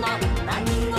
何を